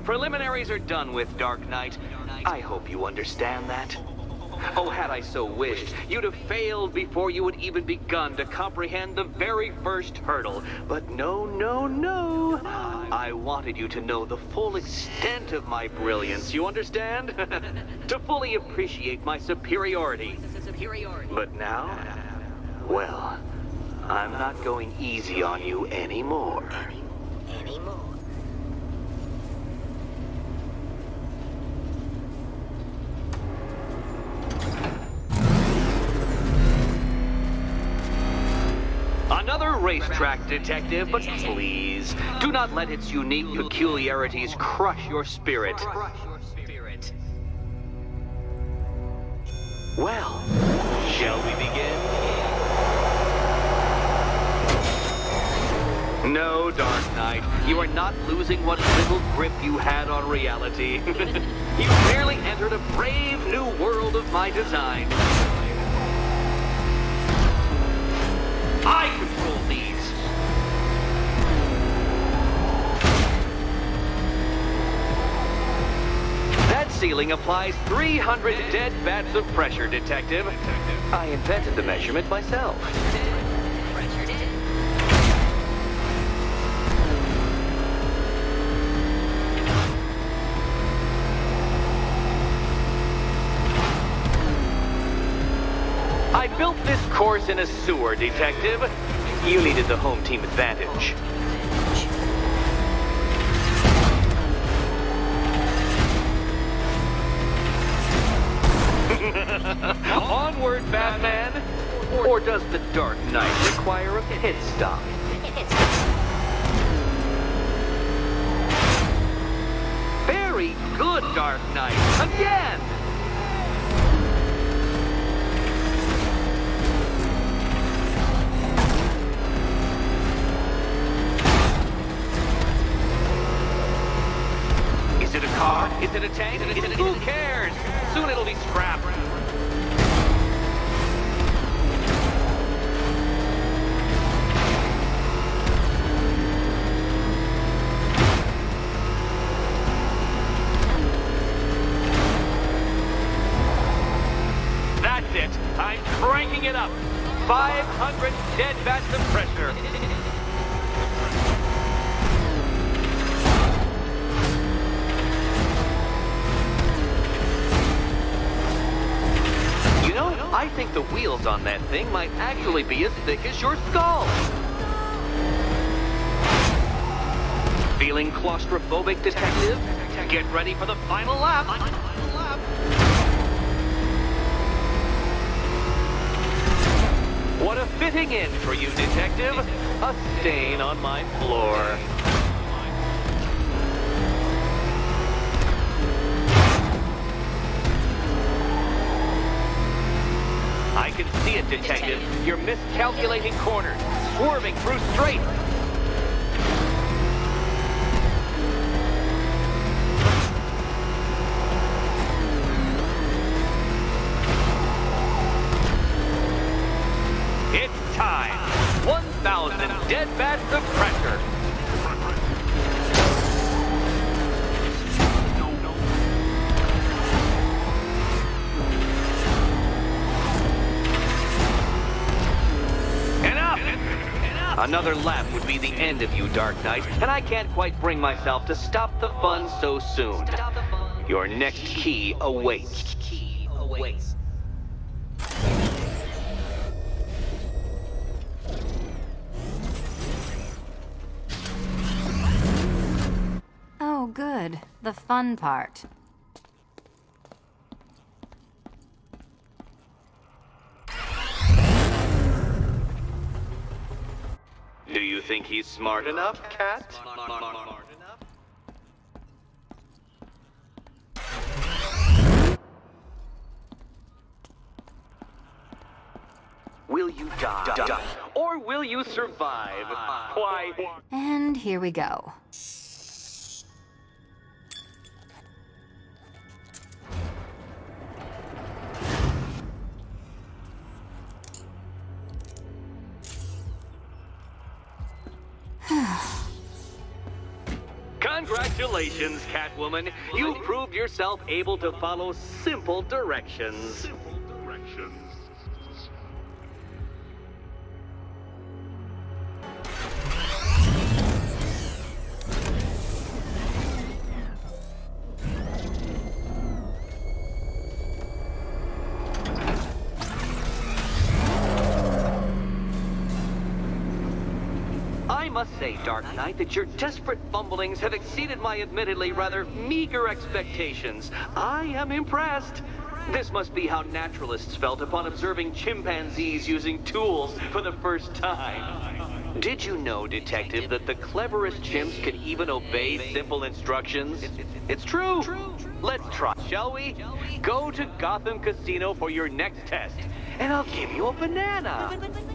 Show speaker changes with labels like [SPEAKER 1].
[SPEAKER 1] The preliminaries are done with, Dark Knight. I hope you understand that. Oh, had I so wished, you'd have failed before you had even begun to comprehend the very first hurdle. But no, no, no. I wanted you to know the full extent of my brilliance, you understand? to fully appreciate my superiority. But now, well, I'm not going easy on you anymore.
[SPEAKER 2] Anymore.
[SPEAKER 1] Another racetrack detective, but please, do not let its unique peculiarities crush your spirit. Well, shall we begin? No, Dark Knight, you are not losing what little grip you had on reality. you merely entered a brave new world of my design. I control these. That ceiling applies 300 dead bats of pressure, Detective. I invented the measurement myself. I built this course in a sewer, Detective. You needed the home team advantage. Onward, Batman! Or does the Dark Knight require a pit stop? Very good, Dark Knight! Again! Tank? Who cares? Soon it'll be scrapped. That's it. I'm cranking it up. 500 dead bats of pressure. On that thing might actually be as thick as your skull. Feeling claustrophobic, detective? Get ready for the final lap. What a fitting end for you, detective. A stain on my floor. Can see it, detective. You're miscalculating corners, swerving through straight. It's time. 1,000 dead bats of pressure. Another lap would be the end of you, Dark Knight, and I can't quite bring myself to stop the fun so soon. Your next key awaits.
[SPEAKER 3] Oh, good. The fun part.
[SPEAKER 1] Think he's smart enough, Cat? Will you die? Or will you survive? Why?
[SPEAKER 3] And here we go.
[SPEAKER 1] Congratulations, Catwoman. You proved yourself able to follow simple directions. Must say, Dark Knight, that your desperate fumblings have exceeded my admittedly rather meager expectations. I am impressed. This must be how naturalists felt upon observing chimpanzees using tools for the first time. Did you know, Detective, that the cleverest chimps can even obey simple instructions? It's true. Let's try, shall we? Go to Gotham Casino for your next test, and I'll give you a banana.